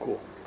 Cool.